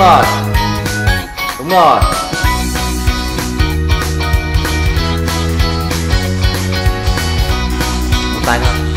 rồi. Đúng rồi. Một tay thôi.